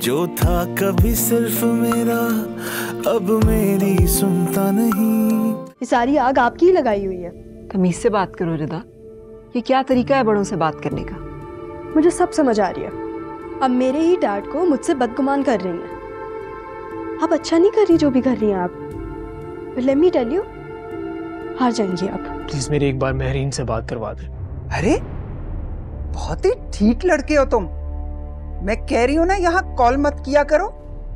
जो था कभी सिर्फ़ मेरा अब मेरी सुनता नहीं। ये सारी आग आपकी ही लगाई हुई है। तमीज से बात करो रिदा। ये क्या तरीका है बड़ों से बात करने का? मुझे सब समझ आ रही है। अब मेरे ही डैड को मुझसे बदगुमान कर रही हैं। आप अच्छा नहीं कर रही जो भी कर रही हैं आप। लेट मी टेल यू हार जाएँगी आप। प्लीज़ मेरी एक बार महरीन से बात करवा दे। अरे बहुत ही ठीक लड़के हो तुम। मैं कह रही हूँ ना यहाँ कॉल मत किया करो।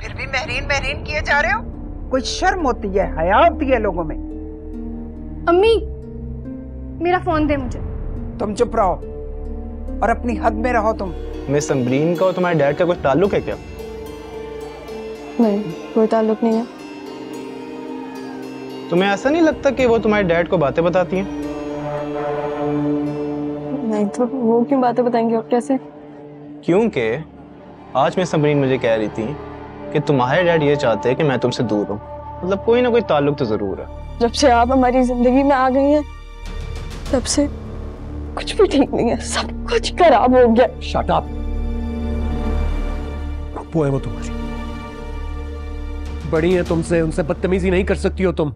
फिर भी महरीन महरीन किए जा रहे हो? कोई शर्म होती है हया होती है लोगों में? अम्मी मेरा फ़ोन दे मुझे। तुम चुप रहो और अपनी हद में रहो तुम। मिस अम्बरीन का और तुम्हारे डैड का कुछ ताल्लुक है क्या? नहीं कोई ताल्लुक नहीं है। तुम्हें ऐसा नहीं लगता कि वो तुम्हारे डैड को बातें बताती हैं? नहीं तो वो क्यों बातें बताएँगे और कैसे? क्योंकि आज मिस अम्बरीन मुझे कह रही थी कि तुम्हारे डैड ये चाहते हैं कि मैं तुमसे दूर हूँ। मतलब कोई ना कोई ताल्लुक तो ज़रूर है। जब से आप हमारी ज़िंदगी में आ गई हैं तब से कुछ भी ठीक नहीं है। सब कुछ खराब हो गया। शट अप वो है वो तुम्हारी। बड़ी है तुमसे उनसे बदतमीजी नहीं कर सकती हो तुम।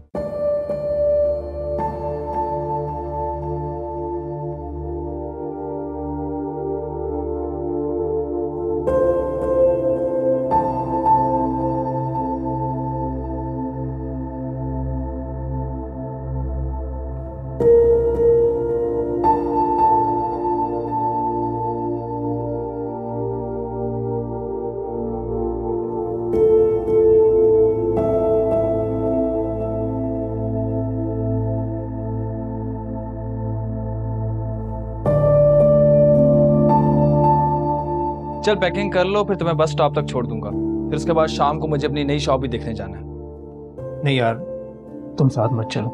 चल पैकिंग कर लो फिर तुम्हें बस स्टॉप तक छोड़ दूँगा। फिर उसके बाद शाम को मुझे अपनी नई शॉप भी देखने जाना है। नहीं यार तुम साथ मत चलो।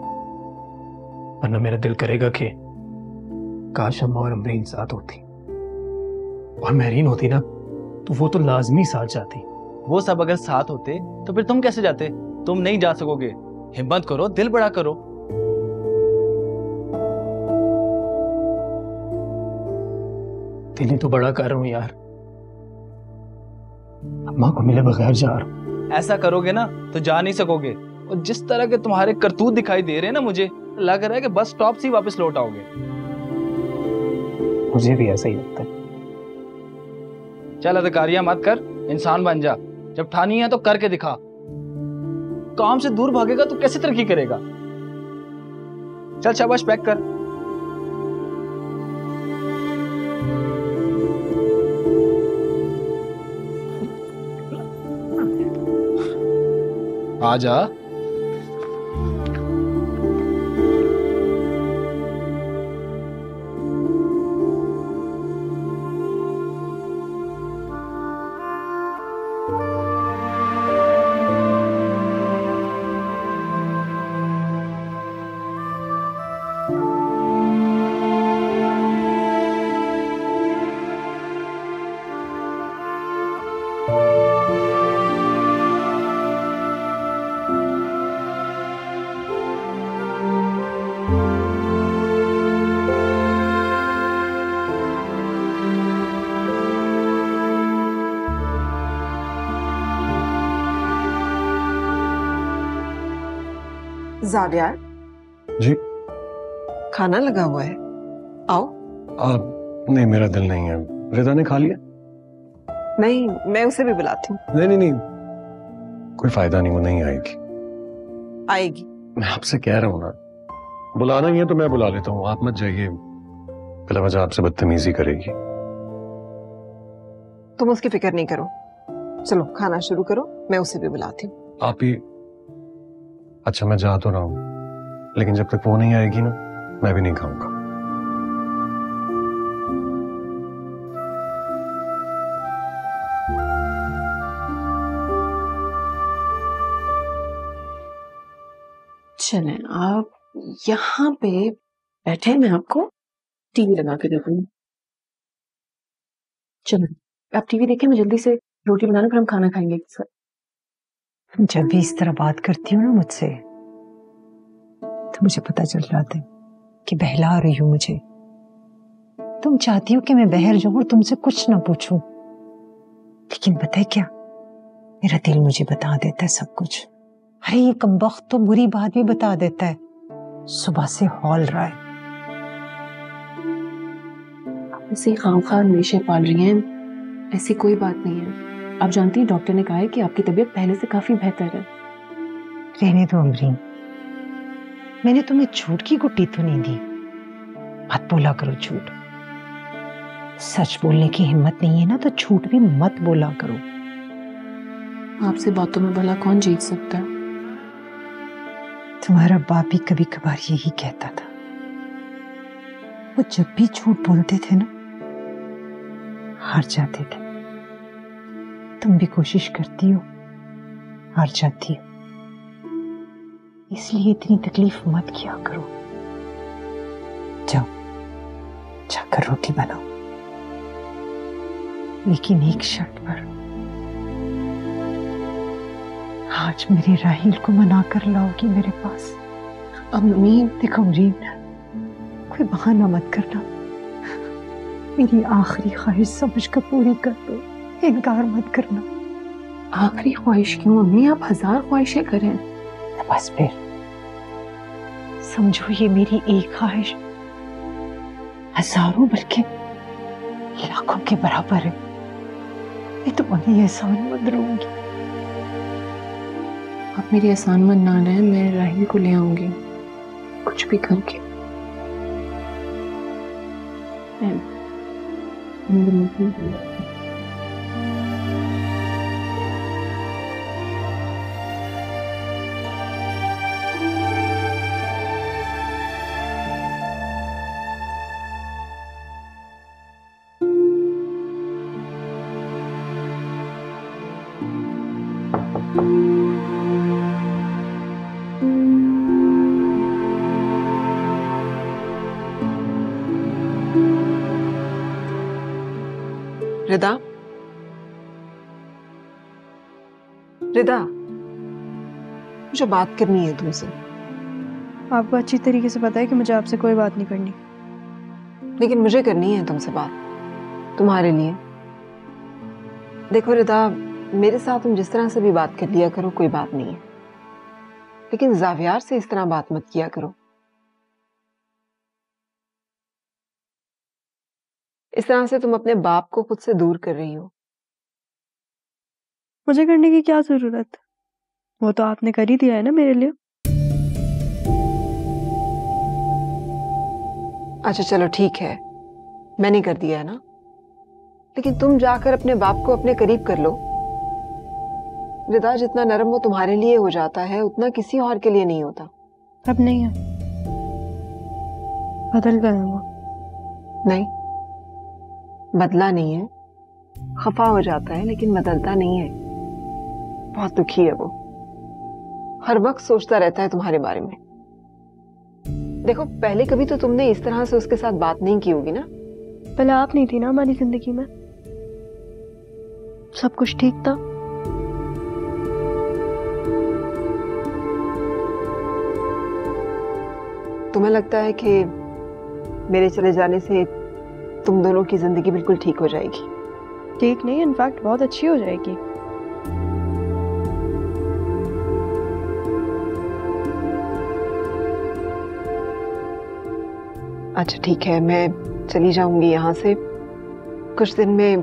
वरना मेरा दिल करेगा कि काश अम्मा और अमरीन साथ होती। और महरीन होती ना तो वो तो लाजमी साथ जाती। वो सब अगर साथ होते तो फिर तुम कैसे जाते? तुम नहीं जा सकोगे। हिम्मत करो दिल बड़ा करो। दिल ही तो बड़ा कर रहा हूँ यार। अम्मा को मिले बगैर जा रहा हूँ ऐसा करोगे ना तो जा नहीं सकोगे। और जिस तरह के तुम्हारे करतूत दिखाई दे रहे हैं ना मुझे लग रहा है कि बस स्टॉप से वापस लौट आओगे। मुझे भी ऐसा ही लगता है। चल अधिकारियाँ मत कर इंसान बन जा। जब ठानी है तो करके दिखा। काम से दूर भागेगा तो कैसे तरक्की करेगा? चल शाबाश पैक कर। आजा जाविया जी। खाना लगा हुआ है। आओ। आप नहीं मेरा दिल नहीं है। रिदा ने खा लिया? नहीं मैं उसे भी बुलाती हूँ। नहीं नहीं नहीं। कोई फ़ायदा नहीं वो नहीं आएगी। आएगी। मैं आपसे कह रहा हूँ ना बुलाना ही है तो मैं बुला लेता हूँ। आप मत जाइए। बिला वजह आपसे बदतमीजी करेगी। तुम उसकी फ़िक्र नहीं करो। चलो खाना शुरू करो मैं उसे भी बुलाती हूँ। आप ही अच्छा मैं जा तो रहा हूँ। लेकिन जब तक वो नहीं आएगी ना, मैं भी नहीं खाऊँगा। चलें, आप यहाँ पे बैठे, मैं आपको टीवी लगा के हूँ चलो, आप टीवी देखें मैं जल्दी से रोटी बनाना, फिर हम खाना खाएँगे साथ। जब भी इस तरह बात करती हूँ ना मुझसे तो मुझे पता चल रहा था कि बहला रही हूँ मुझे। तुम चाहती हो कि मैं बहर जाऊँ और तुमसे कुछ ना पूछूँ, लेकिन है क्या? मेरा दिल मुझे बता देता है सब कुछ। अरे, ये कम वक्त तो बुरी बात भी बता देता है। सुबह से हॉल रहा है। ऐसे खाम खा पाल रही हैं। ऐसी कोई बात नहीं है। आप जानती हैं डॉक्टर ने कहा है कि आपकी तबीयत पहले से काफ़ी बेहतर है। रहने दो अमरीन। मैंने तुम्हें झूठ की गुट्टी तो नहीं दी। मत बोला करो झूठ। सच बोलने की हिम्मत नहीं है ना तो झूठ भी मत बोला करो। आपसे बातों में भला कौन जीत सकता है? तुम्हारा बाप भी कभी कभार यही कहता था। वो जब भी झूठ बोलते थे ना हार जाते थे। तुम भी कोशिश करती हो, हार जाती हो। इसलिए इतनी तकलीफ़ मत किया करो। जाओ, जाकर रोटी बनाओ। लेकिन एक शर्त पर। आज मेरे राहिल को मना कर लाओगी मेरे पास। अम्मी देखो अमरीन कोई बहाना मत करना। मेरी आखिरी ख्वाहिश समझ कर पूरी कर दो। इनकार मत करना। आखिरी ख्वाहिश क्यों? अम्मी आप हज़ार ख्वाहिशें करें। तो बस फिर। समझो ये मेरी एक ख्वाहिश। हज़ारों बल्कि लाखों के बराबर है। मैं तुम्हारी एहसान मंद रहूँगी आप मेरी एहसान मंद ना रहे मैं राहिल को ले आऊँगी। कुछ भी करके। रिदा रिदा मुझे बात करनी है तुमसे। आपको अच्छी तरीके से पता है कि मुझे आपसे कोई बात नहीं करनी। लेकिन मुझे करनी है तुमसे बात तुम्हारे लिए। देखो रिदा मेरे साथ तुम जिस तरह से भी बात कर लिया करो कोई बात नहीं है। लेकिन जावियार से इस तरह बात मत किया करो। इस तरह से तुम अपने बाप को खुद से दूर कर रही हो। मुझे करने की क्या ज़रूरत? वो तो आपने कर ही दिया है ना मेरे लिए। अच्छा चलो ठीक है। मैंने कर दिया है ना? लेकिन तुम जाकर अपने बाप को अपने करीब कर लो। रिदा जितना नरम वो तुम्हारे लिए हो जाता है उतना किसी और के लिए नहीं होता। अब नहीं है। बदल गए वो। नहीं। बदला नहीं है। खफा हो जाता है लेकिन बदलता नहीं है। बहुत दुखी है वो। हर वक्त सोचता रहता है तुम्हारे बारे में। देखो पहले कभी तो तुमने इस तरह से उसके साथ बात नहीं की होगी ना? पहले आप नहीं थी ना हमारी ज़िंदगी में? सब कुछ ठीक था? तुम्हें लगता है कि मेरे चले जाने से तुम दोनों की ज़िंदगी बिल्कुल ठीक हो जाएगी? ठीक नहीं इनफैक्ट बहुत अच्छी हो जाएगी। अच्छा ठीक है, मैं चली जाऊँगी यहाँ से। कुछ दिन में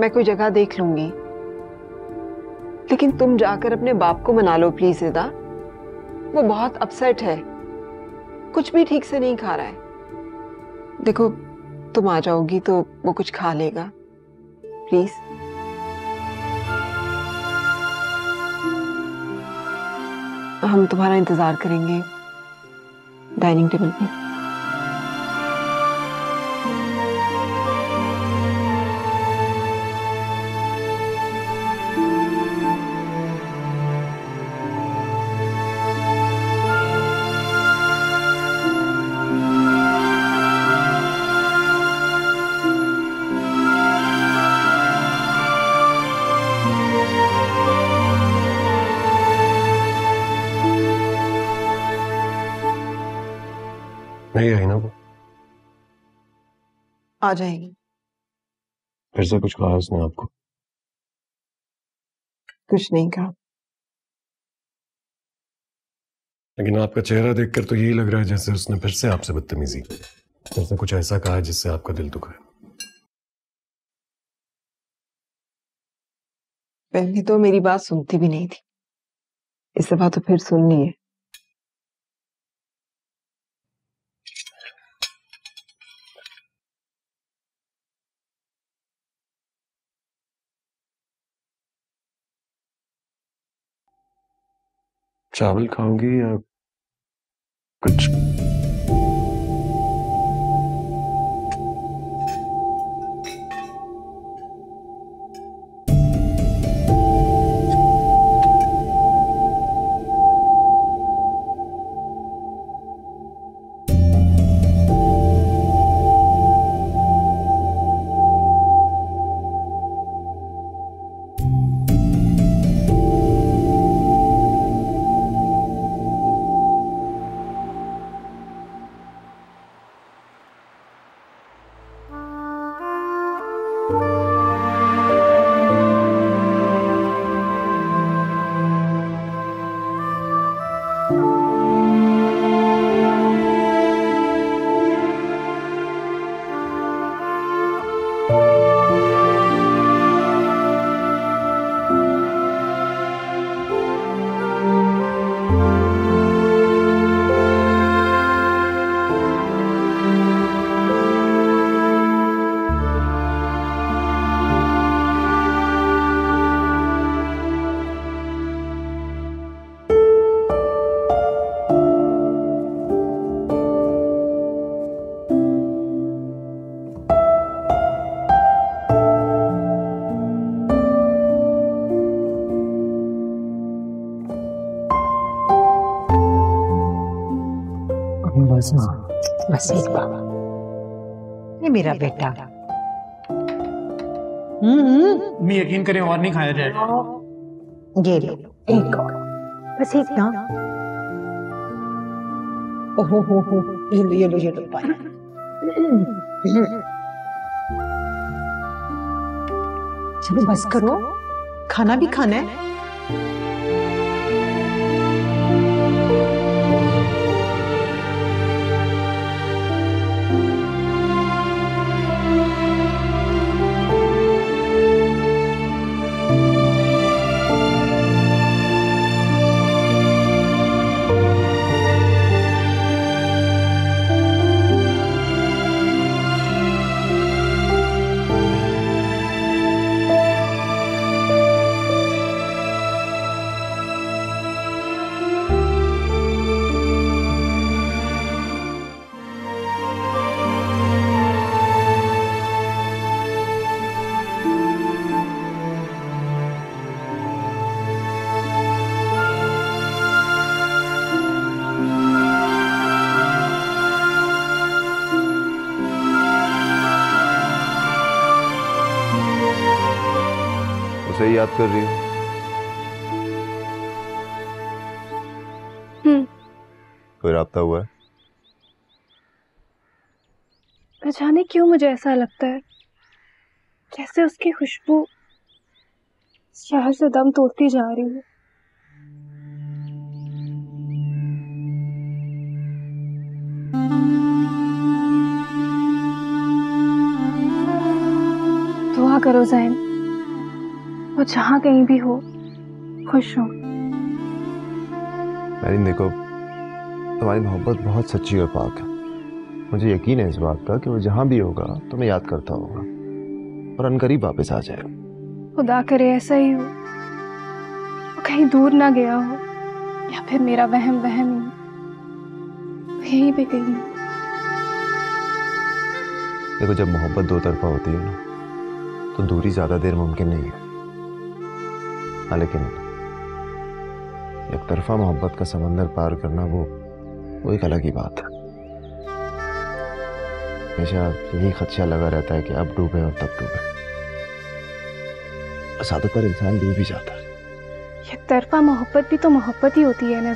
मैं कोई जगह देख लूँगी। लेकिन तुम जाकर अपने बाप को मना लो प्लीज़ रिदा वो बहुत अपसेट है। कुछ भी ठीक से नहीं खा रहा है। देखो, तुम आ जाओगी तो वो कुछ खा लेगा। प्लीज़। हम तुम्हारा इंतज़ार करेंगे डाइनिंग टेबल पे। आ जाएगी। फिर से कुछ कहा उसने आपको? कुछ नहीं कहा। लेकिन आपका चेहरा देखकर तो यही लग रहा है जैसे उसने फिर से आपसे बदतमीजी की। जैसे कुछ ऐसा कहा जिससे आपका दिल दुखा है। पहले तो मेरी बात सुनती भी नहीं थी। इस दफ़ा तो फिर सुन ली है। चावल खाओगी या कुछ बस बस एक बाबा। ये मेरा बेटा। हम्म। मैं यकीन करें और नहीं खाया जाएगा। ये लो एक और। बस एक ना? ओहो हो हो ये लो ये लो ये लो पानी। चलो बस करो। खाना भी खाना है। क्यों मुझे ऐसा लगता है? जैसे उसकी खुशबू शहर से दम तोड़ती जा रही है? दुआ करो जैन, वो जहाँ कहीं भी हो, खुश हो। मैरिन, देखो, तुम्हारी मोहब्बत बहुत सच्ची और पाक है। मुझे यकीन है इस बात का कि वो जहाँ भी होगा तुम्हें याद करता होगा और अनकरीब वापस आ जाएगा खुदा करे ऐसा ही हो। वो कहीं दूर ना गया हो या फिर मेरा वहम वहम ही। यहीं पे कहीं देखो जब मोहब्बत दो तरफा होती है ना तो दूरी ज़्यादा देर मुमकिन नहीं है। हाँ लेकिन एक तरफा मोहब्बत का समंदर पार करना वो वो एक अलग ही बात है। हमेशा यही खदशा लगा रहता है कि अब डूबे और तब डूबे। पर इंसान डूब भी जाता है। एक तरफा मोहब्बत भी तो मोहब्बत ही होती है ना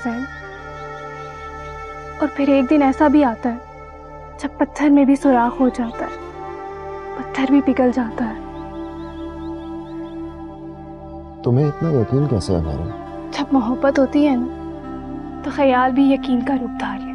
और फिर एक दिन ऐसा भी आता है जब पत्थर में भी सुराख हो जाता है पत्थर भी पिघल जाता है। तुम्हें इतना यकीन कैसे है जब मोहब्बत होती है ना तो ख्याल भी यकीन का रूप धार लेता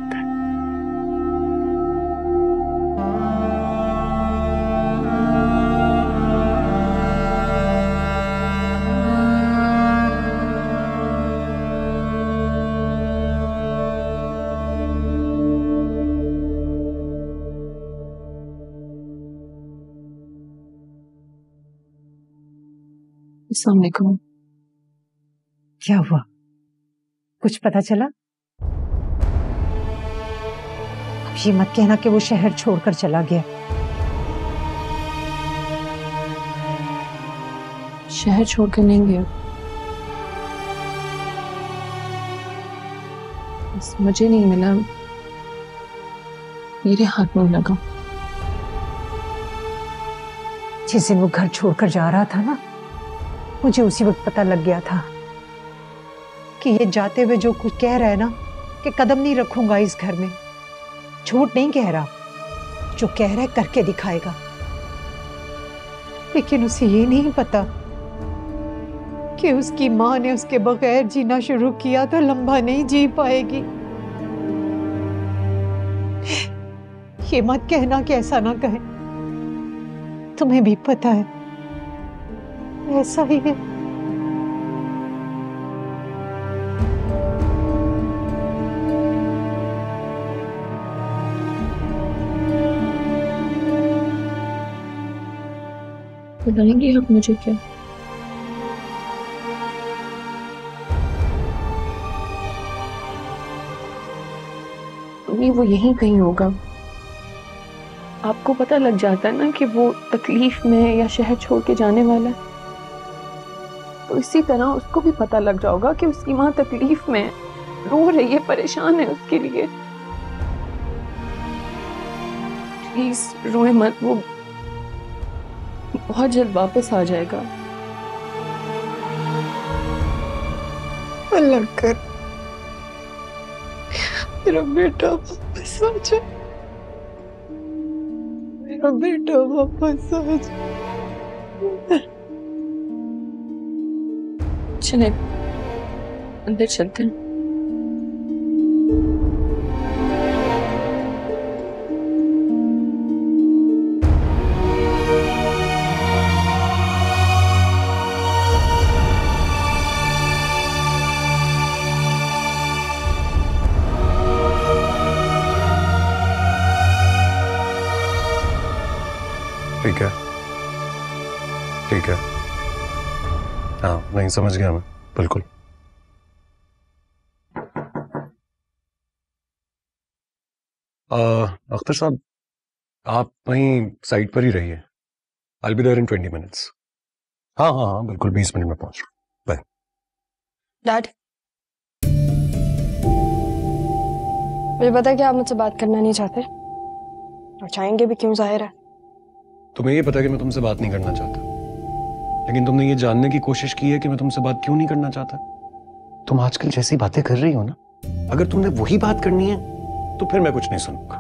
अस्सलाम क्या हुआ? कुछ पता चला? अब ये मत कहना कि वो शहर छोड़कर चला गया। शहर छोड़कर नहीं गया। बस मुझे नहीं मिला। मेरे हाथ में लगा। जिस दिन वो घर छोड़कर जा रहा था ना मुझे उसी वक्त पता लग गया था कि ये जाते हुए जो कुछ कह रहा है ना, कि कदम नहीं रखूँगा इस घर में। झूठ नहीं कह रहा, जो कह रहा है करके दिखाएगा। लेकिन उसे ये नहीं पता कि उसकी माँ ने उसके बगैर जीना शुरू किया तो लंबा नहीं जी पाएगी। ये मत कहना कि ऐसा ना कहे। तुम्हें भी पता है ऐसा ही है। बुलाएँगे आप मुझे क्या? नहीं वो यहीं कहीं होगा। आपको पता लग जाता है ना कि वो तकलीफ़ में या शहर छोड़ के जाने वाला है। तो इसी तरह उसको भी पता लग जाएगा कि उसकी माँ तकलीफ़ में है रो रही है, परेशान है उसके लिए। प्लीज़ रोए मत, वो बहुत जल्द वापस आ जाएगा। अल्लाह कर। मेरा बेटा वापस आ जाए। मेरा बेटा वापस आ जाए। चले अंदर चलते हैं नहीं समझ गया मैं। बिल्कुल। अख्तर साहब आप वहीं साइड पर ही रहिए। I be there in twenty minutes हाँ हाँ हाँ बिल्कुल बीस मिनट में पहुँच रहा बाय डैड। मुझे पता है कि आप मुझसे बात करना नहीं चाहते। और चाहेंगे भी क्यों ज़ाहिर है। तुम्हें ये पता है कि मैं तुमसे बात नहीं करना चाहता। लेकिन तुमने ये जानने की कोशिश की है कि मैं तुमसे बात क्यों नहीं करना चाहता? तुम आजकल जैसी बातें कर रही हो ना? अगर तुमने वही बात करनी है तो फिर मैं कुछ नहीं सुनूँगा।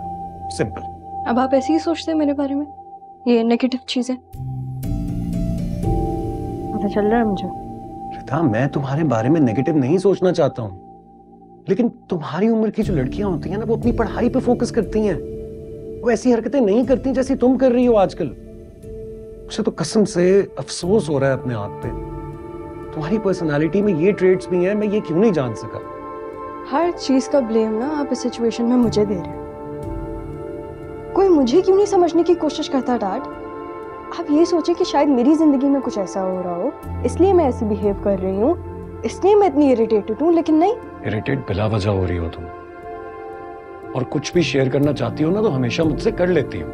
सिंपल अब आप ऐसे ही सोचते हैं मेरे बारे में? ये नेगेटिव चीज़ें। पता चल रहा है मुझे? रिता मैं तुम्हारे बारे में नेगेटिव नहीं सोचना चाहता हूँ। लेकिन तुम्हारी उम्र की जो लड़कियाँ होती हैं ना वो अपनी पढ़ाई पे फोकस करती हैं। वो ऐसी हरकतें नहीं करती जैसी तुम कर रही हो आजकल। मुझे तो कसम से अफसोस हो रहा है अपने आप पे। तुम्हारी पर्सनालिटी में ये ट्रेड्स भी हैं मैं ये क्यों नहीं जान सका? हर चीज़ का ब्लेम ना आप इस सिचुएशन में मुझे दे रहे हो। कोई मुझे क्यों नहीं समझने की कोशिश करता डैड आप ये सोचें कि शायद मेरी ज़िंदगी में कुछ ऐसा हो रहा हो इसलिए मैं ऐसी बिहेव कर रही हूँ इसलिए मैं इतनी इरिटेटेड हूँ लेकिन नहीं। इरिटेट बिला वजह हो रही हो तुम। और कुछ भी शेयर करना चाहती हो ना तो हमेशा मुझसे कर लेती हो।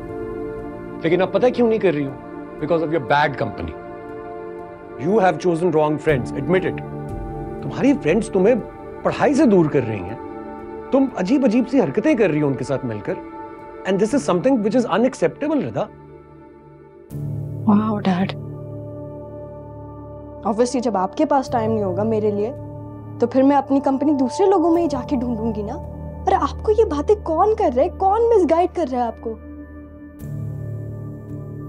लेकिन अब पता है क्यों नहीं कर रही हो? Because of your bad company you have chosen wrong friends admit it तुम्हारी फ्रेंड्स तुम्हें पढ़ाई से दूर कर रही हैं। तुम अजीब अजीब सी हरकतें कर रही हो उनके साथ मिलकर। And this is something which is unacceptable Rida wow dad obviously जब आपके पास टाइम नहीं होगा मेरे लिए तो फिर मैं अपनी कंपनी दूसरे लोगों में ही जाके ढूंढूँगी ना? अरे आपको ये बातें कौन कर रहा है? कौन मिसगाइड कर रहा है आपको?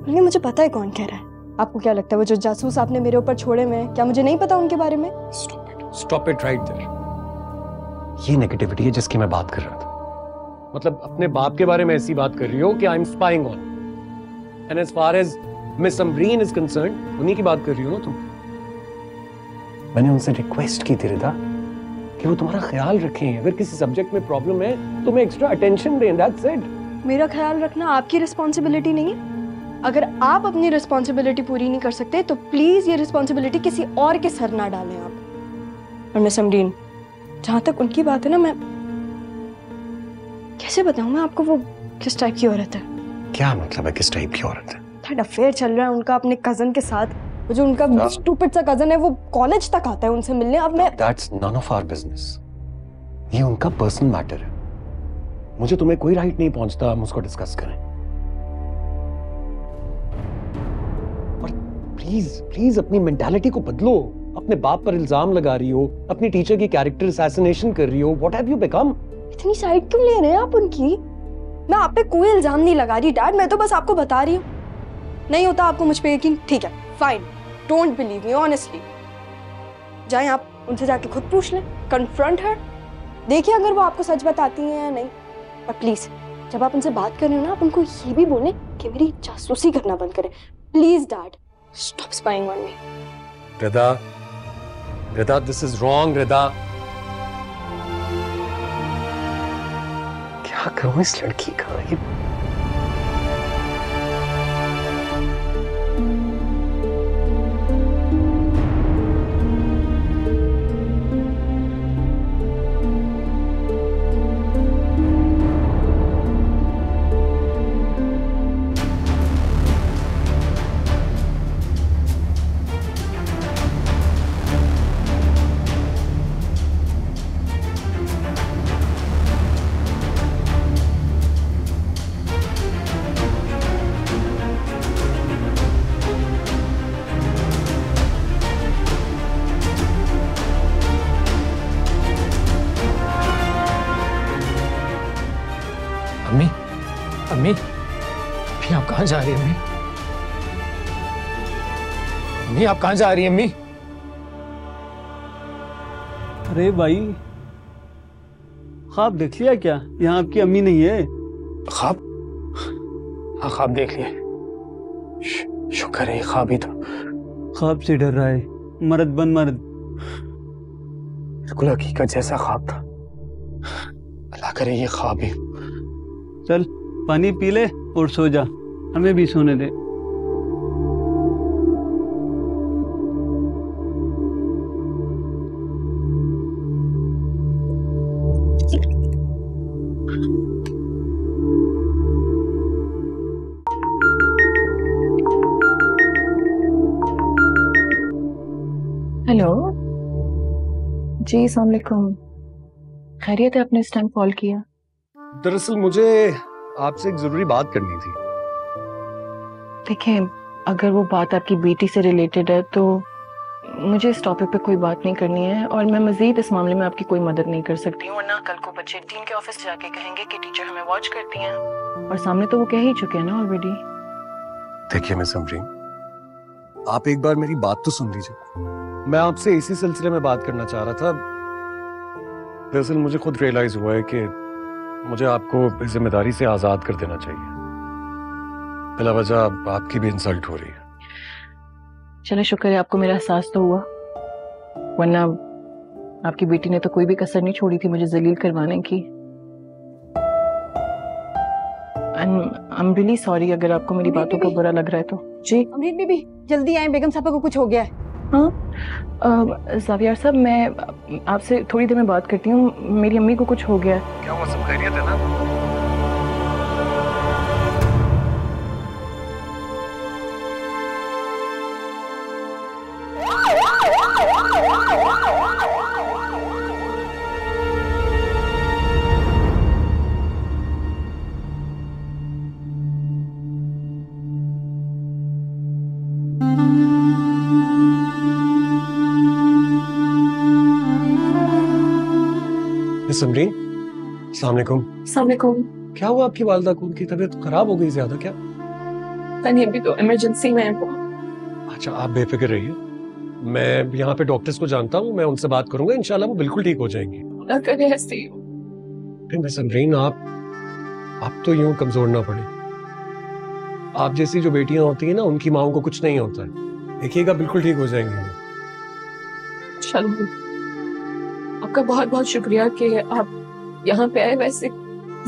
ये मुझे पता है कौन कह रहा है। आपको क्या लगता है वो जो जासूस आपने मेरे ऊपर छोड़े हुए हैं क्या मुझे नहीं पता उनके बारे में? स्टॉप इट राइट देयर ये नेगेटिविटी है जिसकी मैं बात कर रहा था। मतलब अपने बाप के बारे में ऐसी बात कर रही हो कि I am spying on and as far as miss Amreen is concern उन्हीं की बात कर रही हो ना तुम? मैंने उनसे रिक्वेस्ट की थी रिदा कि वो तुम्हारा ख्याल रखें। अगर किसी सब्जेक्ट में प्रॉब्लम है तो मैं एक्स्ट्रा अटेंशन दें दैट्स इट मेरा ख्याल रखना आपकी रिस्पॉन्सिबिलिटी नहीं है। अगर आप अपनी रिस्पॉन्सिबिलिटी पूरी नहीं कर सकते तो प्लीज़ ये रिस्पॉन्सिबिलिटी किसी और के सर ना डालें आप। और मिस अमरीन जहाँ तक उनकी बात है ना मैं कैसे बताऊँ मैं आपको वो किस टाइप की औरत है? क्या मतलब है किस टाइप की औरत है? थर्ड अफेयर चल रहा है उनका अपने कज़न के साथ। वो जो उनका स्टूपिड सा कज़न है वो कॉलेज तक आता है उनसे मिलने। अब मैं that's none of our business ये उनका पर्सनल मैटर है। मुझे तुम्हें कोई राइट नहीं पहुँचता हम उसको डिस्कस करें। प्लीज़ प्लीज़ अपनी मेंटालिटी को बदलो। अपने बाप पर इल्ज़ाम लगा रही हो, अपनी टीचर की कैरेक्टर असैसिनेशन कर रही हो व्हाट हैव यू बिकम इतनी साइड क्यों ले रहे हैं आप उनकी? मैं आप पे कोई इल्ज़ाम नहीं लगा रही डैड मैं तो बस आपको बता रही हूँ। नहीं होता आपको मुझ पे यकीन? ठीक है fine don't believe me honestly जाएँ आप उनसे जाके खुद पूछ लें कन्फ्रंट हर देखिए अगर वो आपको सच बताती हैं या नहीं। पर प्लीज़ जब आप उनसे बात कर रहे हो ना, आप उनको ये भी बोलें कि मेरी जासूसी करना बंद करें। Please dad stop spying on me Rida Rida this is wrong Rida क्या करूं इस लड़की का ये जा रही हैं अम्मी? अम्मी आप कहाँ जा रही हैं अम्मी? अरे भाई ख्वाब देख लिया क्या? यहाँ आपकी अम्मी नहीं है। ख्वाब? हाँ ख्वाब देख शु- शुक्र है ये ख्वाब ही था ख्वाब से डर रहा है। मर्द बन मर्द। बिल्कुल हकीकत जैसा ख्वाब था। अल्लाह करे ये ख्वाब ही। चल पानी पी ले और सो जा। हमें भी सोने दे। हेलो जी सलामकुम खैरियत है आपने इस टाइम कॉल किया? दरअसल मुझे आपसे एक ज़रूरी बात करनी थी। देखें अगर वो बात आपकी बेटी से रिलेटेड है तो मुझे इस टॉपिक पे कोई बात नहीं करनी है और मैं मजीद इस मामले में आपकी कोई मदद नहीं कर सकती। हूँ वरना कल को बच्चे टीम के ऑफ़िस जाके कहेंगे कि टीचर हमें वॉच करती हैं। और सामने तो वो कह ही चुके हैं ना ऑलरेडी देखिए मिस अमरीन आप एक बार मेरी बात तो सुन लीजिए। मैं आपसे इसी सिलसिले में बात करना चाह रहा था। दरअसल मुझे खुद रियलाइज़ हुआ है कि मुझे आपको ज़िम्मेदारी से आज़ाद कर देना चाहिए। बिला वजह आपकी भी इंसल्ट हो रही है। चले शुक्र है आपको मेरा एहसास तो हुआ। वरना आपकी बेटी ने तो कोई भी कसर नहीं छोड़ी थी मुझे जलील करवाने की। आई एम रियली सॉरी अगर आपको मेरी बातों का बुरा लग रहा है तो। जी। अमरीन बीबी जल्दी आए बेगम साहब को कुछ हो गया है। हाँ? जावियार साहब मैं आपसे थोड़ी देर में बात करती हूँ। मेरी अम्मी को कुछ हो गया है। क्या हुआ सब खैरियत है ना? अस्सलाम वालेकुम सलामकुम क्या हुआ आपकी वालदा को उनकी तबीयत खराब हो गई ज़्यादा क्या? अभी तो इमरजेंसी में अच्छा आप बेफिक्र रहिए। मैं यहाँ पे डॉक्टर्स को जानता हूँ मैं उनसे बात करूँगा इंशाल्लाह वो बिल्कुल ठीक हो जाएँगी। ना करे ऐसे। फिर मैं समरीन आप आप तो यूँ कमज़ोर ना पड़े। आप जैसी जो बेटियाँ होती हैं ना उनकी माओ को कुछ नहीं होता है। देखिएगा बिल्कुल ठीक हो जाएँगे। चलो आपका बहुत बहुत शुक्रिया कि आप यहाँ पे आए। वैसे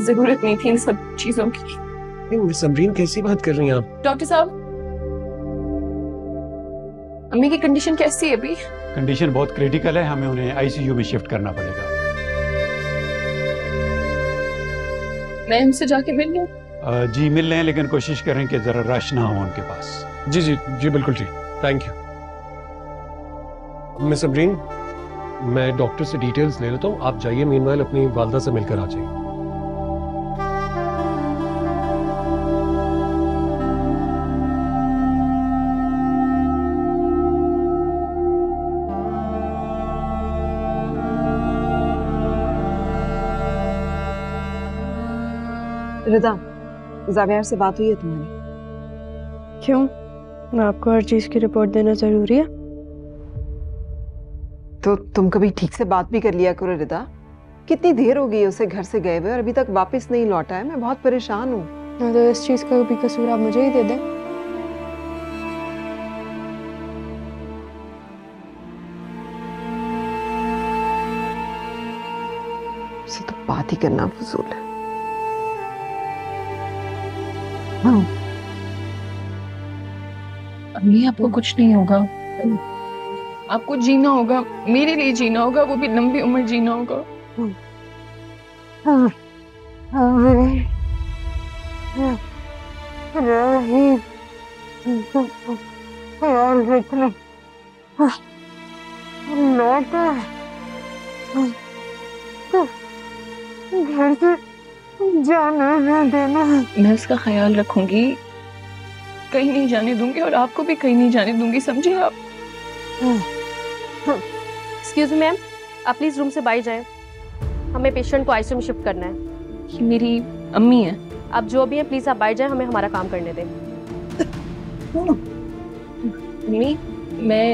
ज़रूरत नहीं थी इन सब चीज़ों की। नहीं, समरीन कैसी बात कर रही हैं आप? डॉक्टर साहब अम्मी की कंडीशन कैसी है अभी? कंडीशन बहुत क्रिटिकल है। हमें उन्हें आईसीयू में शिफ्ट करना पड़ेगा। मैं उनसे जाके मिल लूँ? जी मिल रहे हैं लेकिन कोशिश करें कि जरा रश ना हो उनके पास। जी जी जी बिल्कुल ठीक। थैंक यू मिस समरीन मैं डॉक्टर से डिटेल्स ले लेता हूँ। आप जाइए मीनवाइल अपनी वालदा से मिलकर आ जाइए। रिदा जावियार से बात हुई है तुम्हारी? क्यों? आपको हर चीज़ की रिपोर्ट देना ज़रूरी है। तो तुम कभी ठीक से बात भी कर लिया करो रिदा। कितनी देर हो गई उसे घर से गए हुए और अभी तक वापस नहीं लौटा है? मैं बहुत परेशान हूँ। हाँ, तो इस चीज़ का भी कसूर आप मुझे ही दे दें। उसे तो बात ही करना फजूल है। अम्मी आपको कुछ नहीं होगा। आपको जीना होगा मेरे लिए जीना होगा वो भी लंबी उम्र जीना होगा। ख्याल रखना। घर से जाना न देना। मैं उसका ख्याल रखूँगी। कहीं नहीं जाने दूँगी और आपको भी कहीं नहीं जाने दूँगी समझे आप? एक्सक्यूज मी मैम आप प्लीज़ रूम से बाहर जाएँ। हमें पेशेंट को आईसीयू में शिफ्ट करना है। ये मेरी अम्मी है। आप जो भी हैं प्लीज़ आप बाहर जाएँ हमें हमारा काम करने दें। अम्मी मैं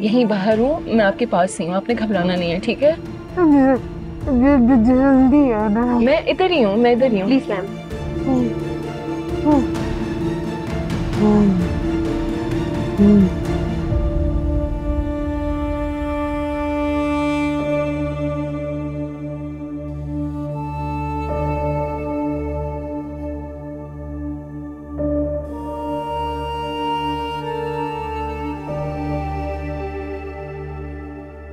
यहीं बाहर हूँ मैं आपके पास ही हूँ आपने घबराना नहीं है ठीक है? जल्दी आना मैं इधर ही हूँ मैं इधर ही हूँ। प्लीज़ मैम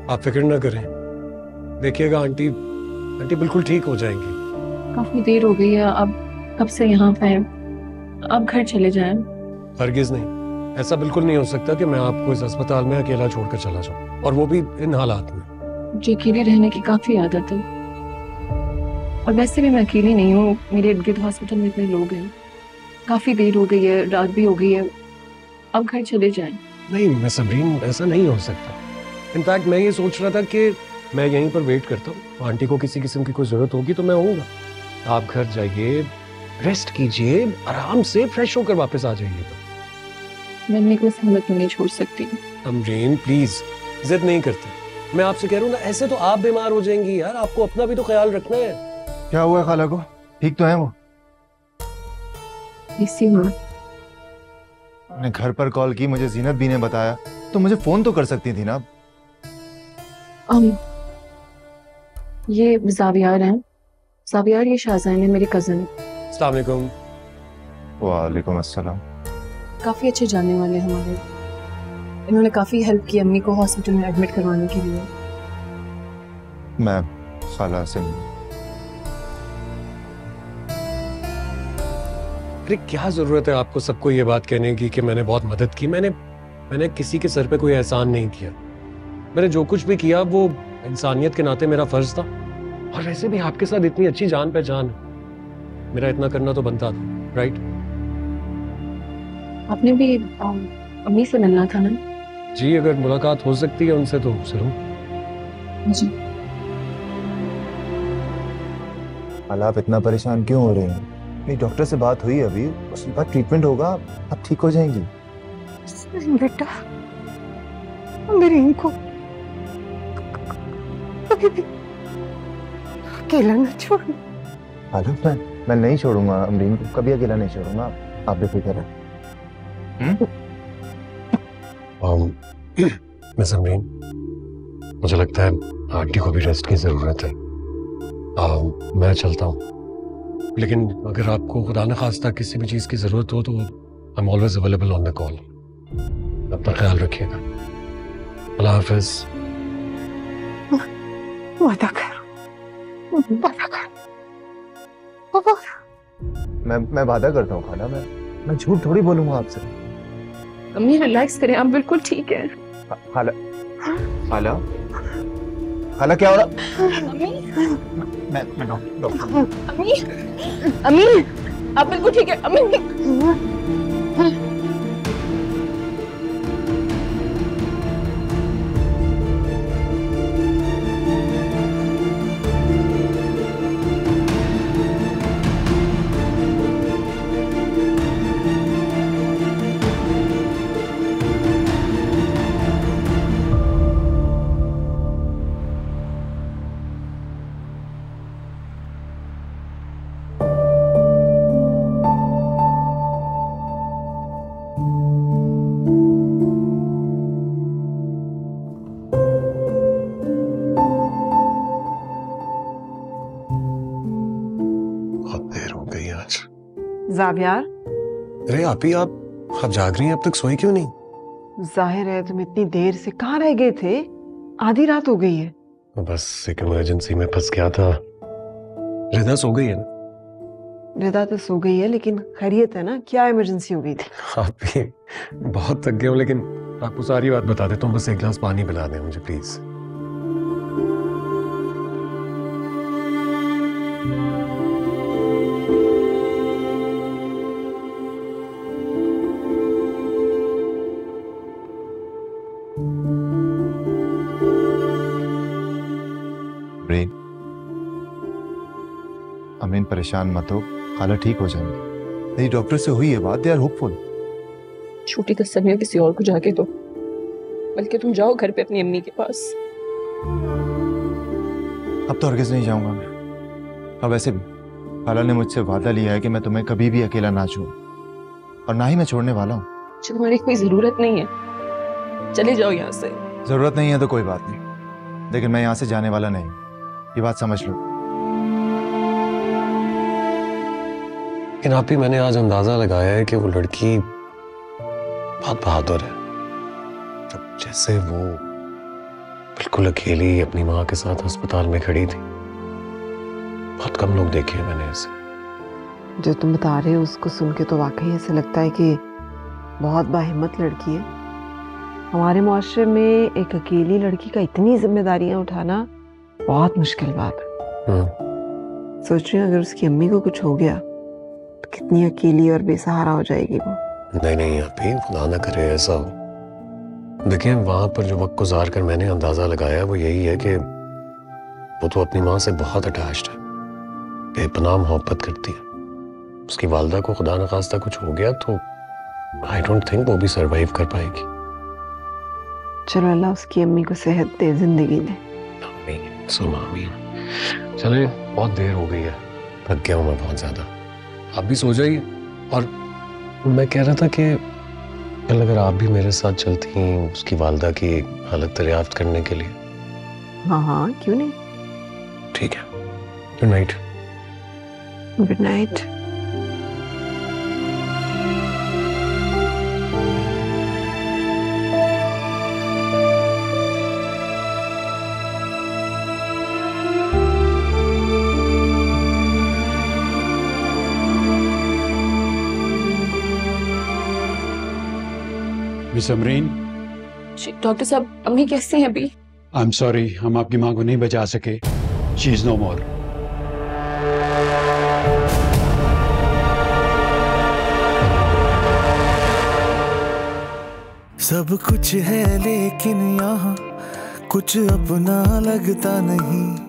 आप फ़िक्र ना करें। देखिएगा आंटी आंटी बिल्कुल ठीक हो जाएँगी। काफ़ी देर हो गई है अब कब से यहाँ पे हैं? आप घर चले जाएँ। हरगिज नहीं। ऐसा बिल्कुल नहीं हो सकता कि मैं आपको इस अस्पताल में अकेला छोड़कर चला जाऊँ और वो भी इन हालात में। मुझे अकेले रहने की काफ़ी आदत है। और वैसे भी मैं अकेली नहीं हूँ मेरे इर्द गिर्द हॉस्पिटल में इतने लोग हैं। काफ़ी देर हो गई है रात भी हो गई है। अब घर चले जाएँ। नहीं मैं समरीन ऐसा नहीं हो सकता। इनफैक्ट मैं ये सोच रहा था कि मैं यहीं पर वेट करता हूँ। आंटी को किसी किस्म की कोई ज़रूरत होगी तो मैं होऊँगा आप घर जाइए रेस्ट कीजिए आराम से फ्रेश होकर वापस आ जाइएगा मैं अम्मी को में नहीं छोड़ सकती। अमरीन प्लीज़ जिद नहीं करते। मैं आपसे कह रहा हूँ ना ऐसे तो आप बीमार हो जाएँगी यार आपको अपना भी तो ख्याल रखना है। क्या हुआ खाला को? ठीक तो है वो? इसी मैंने घर पर कॉल की मुझे जीनत भी ने बताया। तो मुझे फ़ोन तो कर सकती थी ना। Um, ये जावियार हैं। जावियार ये शाहजहान है मेरे कज़न अस्सलाम वालेकुम। वालेकुम अस्सलाम। काफ़ी अच्छे जानने वाले हैं हमारे। इन्होंने काफ़ी हेल्प की अम्मी को हॉस्पिटल में एडमिट करवाने के लिए। मैं खाला से अरे क्या ज़रूरत है आपको सबको ये बात कहने की कि मैंने बहुत मदद की? मैंने मैंने किसी के सर पे कोई एहसान नहीं किया। मैंने जो कुछ भी किया वो इंसानियत के नाते मेरा फ़र्ज़ था। और वैसे भी आपके साथ इतनी अच्छी जान पहचान मेरा इतना करना तो बनता था राइट आपने भी अम्मी से मिलना था ना? जी अगर मुलाकात हो सकती है उनसे तो ज़रूर। जी। खाला आप इतना परेशान क्यों हो रहे हैं? मेरी डॉक्टर से बात हुई अभी उसके बाद ट्रीटमेंट होगा आप ठीक हो जाएँगी। बेटा मेरी इनको कभी भी अकेला न मैं मैं नहीं छोड़ूँगा अमरीन को कभी अकेला नहीं छोड़ूँगा। आप बेफिक्र रहे मिस अमरीन मुझे लगता है आंटी को भी रेस्ट की ज़रूरत है। Um, मैं चलता हूँ। लेकिन अगर आपको खुदा न खास्ता किसी भी चीज़ की ज़रूरत हो तो I am always available on the call अपना ख्याल रखिएगा। अल्लाह हाफिज। वादा कर वादा कर मैं मैं वादा करता हूँ खाला मैं मैं झूठ थोड़ी बोलूँगा आपसे। अम्मी रिलैक्स करें आप बिल्कुल ठीक है। खाला। खाला? खाला क्या हो रहा? अम्मी? मैं मैं डॉक्टर डॉक्टर। अम्मी? अम्मी? आप बिल्कुल ठीक है। अम्मी? जावियार? अरे आप ही आप आप जाग रही हैं अब तक सोई क्यों नहीं? ज़ाहिर है तुम इतनी देर से कहाँ रह गए थे? आधी रात हो गई है। बस एक इमरजेंसी में फंस गया था। रिदा सो गई है ना? रिदा तो सो गई है लेकिन खैरियत है ना क्या इमरजेंसी हो गई थी? आप भी बहुत थक गए हो लेकिन आपको सारी बात बता देता हूँ बस एक गिलास पानी पिला दें मुझे प्लीज़ परेशान मत हो। खाला ठीक हो जाएँगे। मेरी डॉक्टर से हुई है बात दे आर होपफुल। छोटी तस्वीर किसी और को जाके दो। बल्कि तुम जाओ घर पे अपनी अम्मी के पास। अब तो हरगिज नहीं जाऊँगा मैं। और वैसे भी खाला ने मुझसे वादा लिया है कि मैं तुम्हें कभी भी अकेला ना छोड़ूं। और ना ही मैं छोड़ने वाला हूँ। तुम्हारी कोई ज़रूरत नहीं है। चले जाओ यहाँ से। ज़रूरत नहीं है तो कोई बात नहीं। लेकिन मैं यहाँ से जाने वाला नहीं। ये बात समझ लो। लेकिन आप ही मैंने आज अंदाज़ा लगाया है कि वो लड़की बहुत बहादुर है। जब जैसे वो बिल्कुल अकेली अपनी माँ के साथ अस्पताल में खड़ी थी बहुत कम लोग देखे हैं मैंने ऐसे जो तुम बता रहे हो उसको सुन के तो वाकई ऐसे लगता है कि बहुत बाहिम्मत लड़की है। हमारे मुआशरे में एक अकेली लड़की का इतनी जिम्मेदारियाँ उठाना बहुत मुश्किल बात है। हम्म। सोच रही हूँ अगर उसकी अम्मी को कुछ हो गया कितनी अकेली और बेसहारा हो जाएगी वो। नहीं नहीं आप ही खुदा ना करे ऐसा हो। देखिए वहाँ पर जो वक्त गुजार कर मैंने अंदाज़ा लगाया वो यही है कि वो तो अपनी माँ से बहुत अटैच्ड है। बेपनाह मोहब्बत करती है। उसकी वालदा को खुदा न खास्ता कुछ हो गया तो आई डोंट थिंक वो भी सरवाइव कर पाएगी। चलो अल्लाह उसकी अम्मी को सेहत दे ज़िंदगी दे। चले बहुत देर हो गई है। थक गया हूँ मैं बहुत ज़्यादा। आप भी सो जाइए। और मैं कह रहा था कि कल अगर आप भी मेरे साथ चलती हैं उसकी वालदा की हालत दरियाफ्त करने के लिए। हाँ हाँ क्यों नहीं? ठीक है। Good night good night miss Amreen doctor साहब अम्मी कैसे हैं अभी? आई एम सॉरी हम आपकी माँ को नहीं बचा सके। शी इज़ नो मोर सब कुछ है लेकिन यहाँ कुछ अपना लगता नहीं।